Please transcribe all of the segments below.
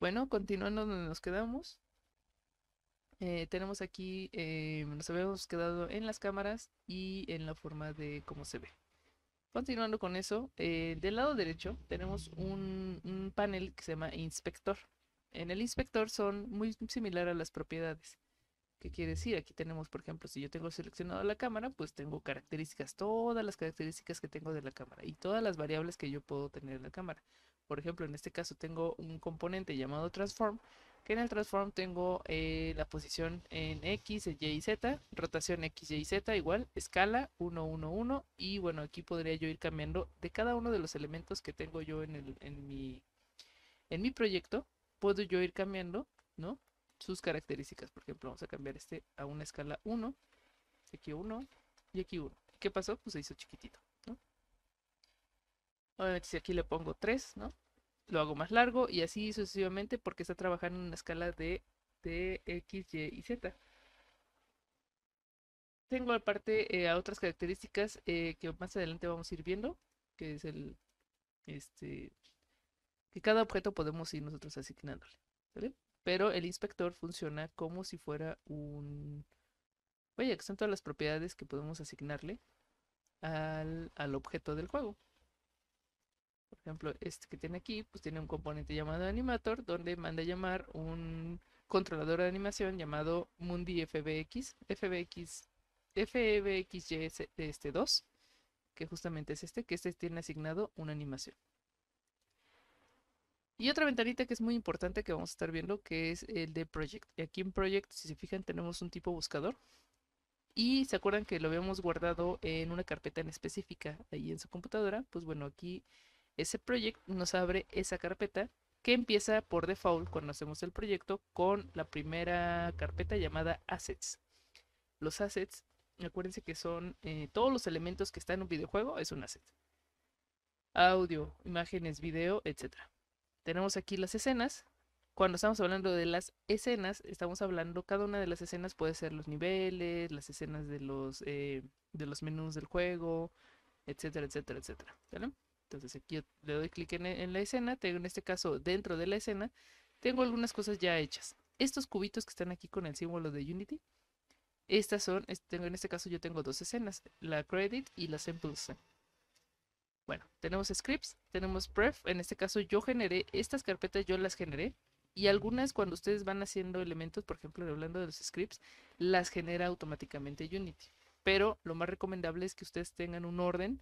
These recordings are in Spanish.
Bueno, continuando donde nos quedamos. eh, tenemos aquí, eh, nos habíamos quedado en las cámaras y en la forma de cómo se ve. Continuando con eso, eh, del lado derecho tenemos un, panel que se llama inspector. En el inspector son muy similar a las propiedades. ¿Qué quiere decir? Aquí tenemos, por ejemplo, si yo tengo seleccionado la cámara, pues tengo características, todas las características que tengo de la cámara y todas las variables que yo puedo tener en la cámara. Por ejemplo, en este caso tengo un componente llamado transform, que en el transform tengo eh, la posición en X, Y y Z, rotación X, Y y Z igual, escala 1, 1, 1 y bueno, aquí podría yo ir cambiando de cada uno de los elementos que tengo yo en, el, en, mi, en mi proyecto, puedo yo ir cambiando, ¿no? sus características. Por ejemplo, vamos a cambiar este a una escala 1, aquí 1 y aquí 1. ¿Qué pasó? Pues se hizo chiquitito. Obviamente si aquí le pongo 3, ¿no? Lo hago más largo y así sucesivamente porque está trabajando en una escala de, de X, Y y Z. Tengo aparte eh, a otras características eh, que más adelante vamos a ir viendo, que es el, este, que cada objeto podemos ir nosotros asignándole, pero el inspector funciona como si fuera un... Vaya, que son todas las propiedades que podemos asignarle al, al objeto del juego. Por ejemplo, este que tiene aquí, pues tiene un componente llamado animator, donde manda llamar un controlador de animación llamado Mundi FBX, FBX, FBXY este 2, que justamente es este, que este tiene asignado una animación. Y otra ventanita que es muy importante que vamos a estar viendo, que es el de Project. Y aquí en Project, si se fijan, tenemos un tipo buscador. Y se acuerdan que lo habíamos guardado en una carpeta en específica ahí en su computadora. Pues bueno, aquí ese Project nos abre esa carpeta que empieza por default cuando hacemos el proyecto con la primera carpeta llamada Assets. Los assets, acuérdense que son eh, todos los elementos que están en un videojuego, es un asset. Audio, imágenes, video, etcétera tenemos aquí las escenas. Cuando estamos hablando de las escenas, estamos hablando, cada una de las escenas puede ser los niveles, las escenas de los, eh, de los menús del juego, etcétera, etcétera, etcétera. Entonces aquí le doy clic en, la escena, tengo en este caso dentro de la escena, tengo algunas cosas ya hechas. Estos cubitos que están aquí con el símbolo de Unity, estas son, en este caso yo tengo dos escenas, la credit y la sample. Bueno, tenemos scripts, tenemos pref, en este caso yo generé, estas carpetas yo las generé y algunas cuando ustedes van haciendo elementos, por ejemplo, hablando de los scripts, las genera automáticamente Unity. Pero lo más recomendable es que ustedes tengan un orden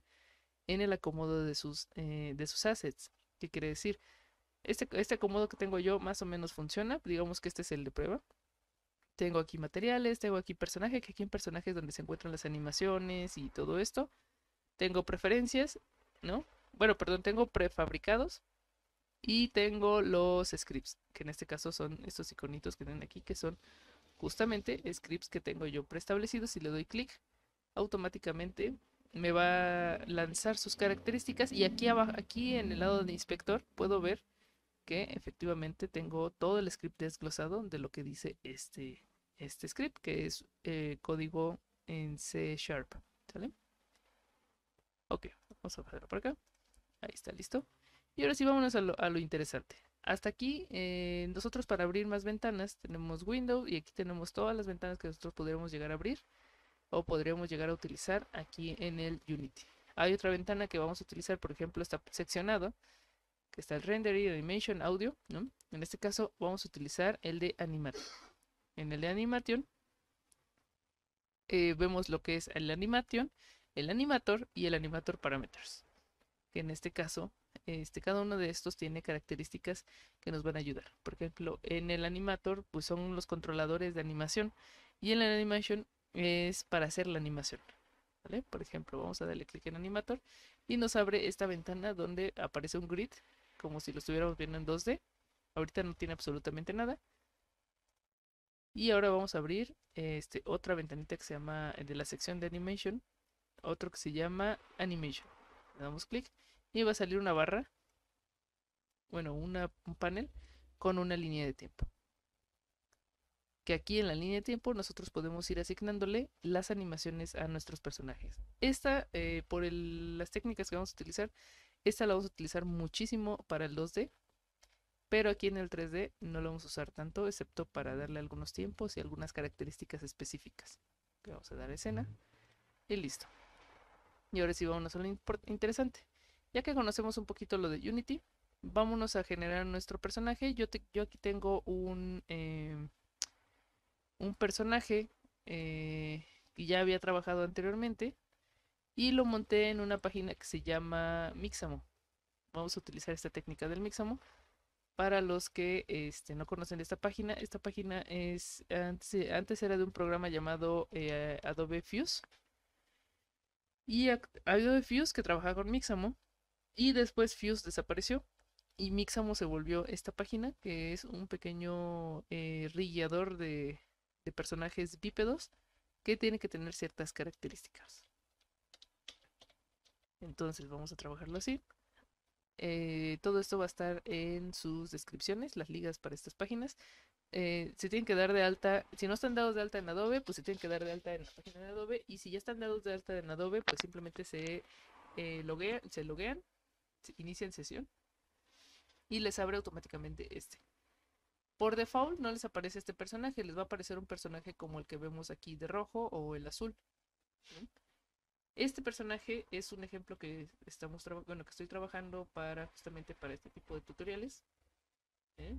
en el acomodo de sus, eh, de sus assets. ¿Qué quiere decir? Este, este acomodo que tengo yo más o menos funciona, digamos que este es el de prueba. Tengo aquí materiales, tengo aquí personaje, que aquí en personajes donde se encuentran las animaciones y todo esto. Tengo preferencias ¿no? Bueno, perdón, tengo prefabricados y tengo los scripts, que en este caso son estos iconitos que tienen aquí, que son justamente scripts que tengo yo preestablecidos. Si le doy clic, automáticamente me va a lanzar sus características y aquí abajo, aquí en el lado de inspector puedo ver que efectivamente tengo todo el script desglosado de lo que dice este, este script, que es eh, código en C Sharp. ¿Sale? Ok, vamos a bajarlo por acá. Ahí está, listo. Y ahora sí, vámonos a lo, interesante. Hasta aquí, eh, nosotros para abrir más ventanas tenemos Windows y aquí tenemos todas las ventanas que nosotros podríamos llegar a abrir o podríamos llegar a utilizar aquí en el Unity. Hay otra ventana que vamos a utilizar, por ejemplo, está seccionado, que está el Render y Animation Audio, ¿no? En este caso vamos a utilizar el de Animation. En el de Animation eh, vemos lo que es el Animation el animator y el animator parameters. Que en este caso, este, cada uno de estos tiene características que nos van a ayudar. Por ejemplo, en el animator, pues son los controladores de animación. Y en la animation es para hacer la animación. Por ejemplo, vamos a darle clic en animator y nos abre esta ventana donde aparece un grid, como si lo estuviéramos viendo en 2D. Ahorita no tiene absolutamente nada. Y ahora vamos a abrir este, otra ventanita que se llama de la sección de animation otro que se llama Animation. Le damos clic y va a salir una barra, bueno, una, un panel con una línea de tiempo. Que aquí en la línea de tiempo nosotros podemos ir asignándole las animaciones a nuestros personajes. Esta, eh, por las técnicas que vamos a utilizar, esta la vamos a utilizar muchísimo para el 2D, pero aquí en el 3D no lo vamos a usar tanto, excepto para darle algunos tiempos y algunas características específicas. Le vamos a dar escena y listo. Y ahora sí vámonos a lo interesante. Ya que conocemos un poquito lo de Unity, vámonos a generar nuestro personaje. Yo, yo aquí tengo un, em, un personaje eh, que ya había trabajado anteriormente y lo monté en una página que se llama Mixamo. Vamos a utilizar esta técnica del Mixamo. Para los que este, no conocen esta página, esta página es antes, era de un programa llamado eh, Adobe Fuse. Y Adobe Fuse que trabajaba con Mixamo. Y después Fuse desapareció. Y Mixamo se volvió esta página que es un pequeño eh, de, de personajes bípedos que tiene que tener ciertas características. Entonces vamos a trabajarlo así. Eh, todo esto va a estar en sus descripciones, las ligas para estas páginas. Eh, se tienen que dar de alta, si no están dados de alta en Adobe, pues se tienen que dar de alta en la página de Adobe. Y si ya están dados de alta en Adobe, pues simplemente se, eh, se loguean, inician sesión y les abre automáticamente este. Por default no les aparece este personaje, les va a aparecer un personaje como el que vemos aquí de rojo o el azul. Este personaje es un ejemplo que estamos bueno, que estoy trabajando para justamente para este tipo de tutoriales. ¿eh?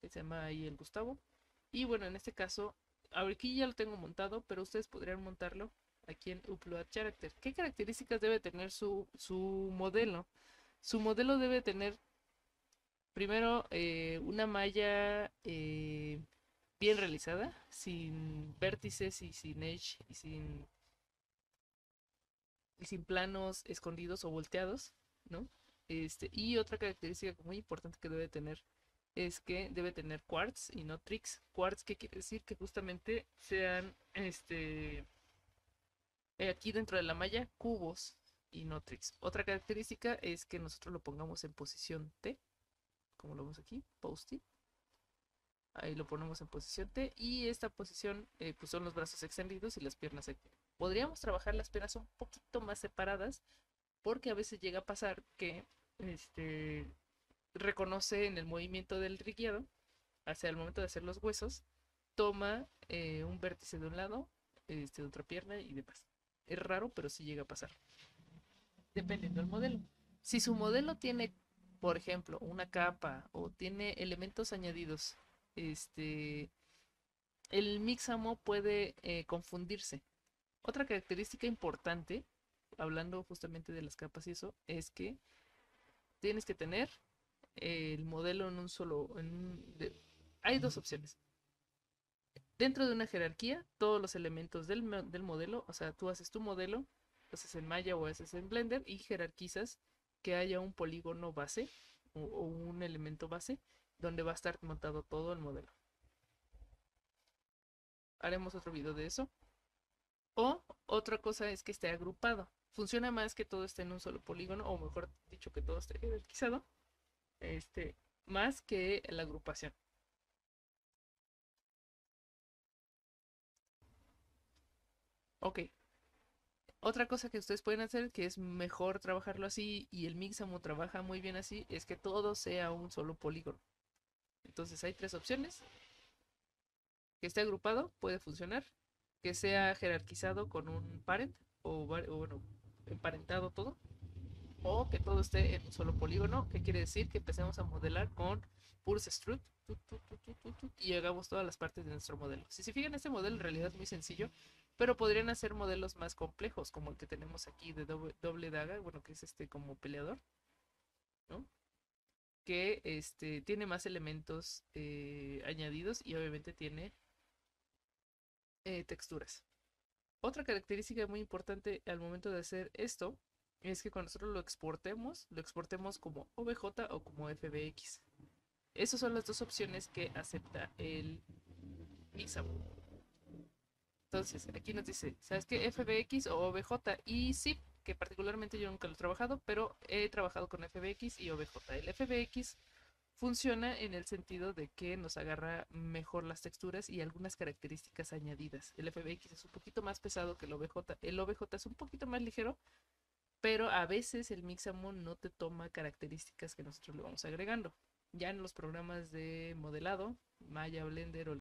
Que se llama ahí el Gustavo. Y bueno, en este caso, aquí ya lo tengo montado, pero ustedes podrían montarlo aquí en Upload Character. ¿Qué características debe tener su, su modelo? Su modelo debe tener primero eh, una malla eh, bien realizada, sin vértices y sin edge y sin planos escondidos o volteados, ¿no? Este, y otra característica muy importante que debe tener es que debe tener quartz y no tricks. Quartz, que quiere decir que justamente sean este eh, aquí dentro de la malla cubos y no tricks. Otra característica es que nosotros lo pongamos en posición T, como lo vemos aquí, posting. Ahí lo ponemos en posición T y esta posición eh, pues son los brazos extendidos y las piernas Podríamos trabajar las piernas un poquito más separadas porque a veces llega a pasar que este, reconoce en el movimiento del rigueado, hacia el momento de hacer los huesos, toma eh, un vértice de un lado, este, de otra pierna y demás. Es raro, pero sí llega a pasar. Dependiendo del modelo. Si su modelo tiene, por ejemplo, una capa o tiene elementos añadidos, este, el mixamo puede eh, confundirse otra característica importante, hablando justamente de las capas y eso, es que tienes que tener el modelo en un solo... hay dos opciones. Dentro de una jerarquía, todos los elementos del, modelo, o sea, tú haces tu modelo, lo haces en Maya o haces en Blender y jerarquizas que haya un polígono base o un elemento base donde va a estar montado todo el modelo. Haremos otro video de eso. O otra cosa es que esté agrupado. Funciona más que todo esté en un solo polígono, o mejor dicho, que todo esté jerarquizado, este, más que la agrupación. Ok. Otra cosa que ustedes pueden hacer, que es mejor trabajarlo así, y el Mixamo trabaja muy bien así, es que todo sea un solo polígono. Entonces hay tres opciones. Que esté agrupado, puede funcionar que sea jerarquizado con un parent o, bueno, emparentado todo, o que todo esté en un solo polígono, que quiere decir que empecemos a modelar con Pulse Strut y hagamos todas las partes de nuestro modelo. Si se fijan, este modelo en realidad es muy sencillo, pero podrían hacer modelos más complejos, como el que tenemos aquí de doble, daga, bueno, que es este como peleador, ¿no? que este, tiene más elementos eh, añadidos y obviamente tiene eh, texturas. Otra característica muy importante al momento de hacer esto es que cuando nosotros lo exportemos, lo exportemos como OBJ o como FBX. Esas son las dos opciones que acepta el Mixamo. Entonces, aquí nos dice, ¿sabes qué? FBX o OBJ y sí, que particularmente yo nunca lo he trabajado, pero he trabajado con FBX y OBJ. El FBX Funciona en el sentido de que nos agarra mejor las texturas y algunas características añadidas. El FBX es un poquito más pesado que el OBJ. El OBJ es un poquito más ligero, pero a veces el Mixamo no te toma características que nosotros le vamos agregando. Ya en los programas de modelado, Maya, Blender o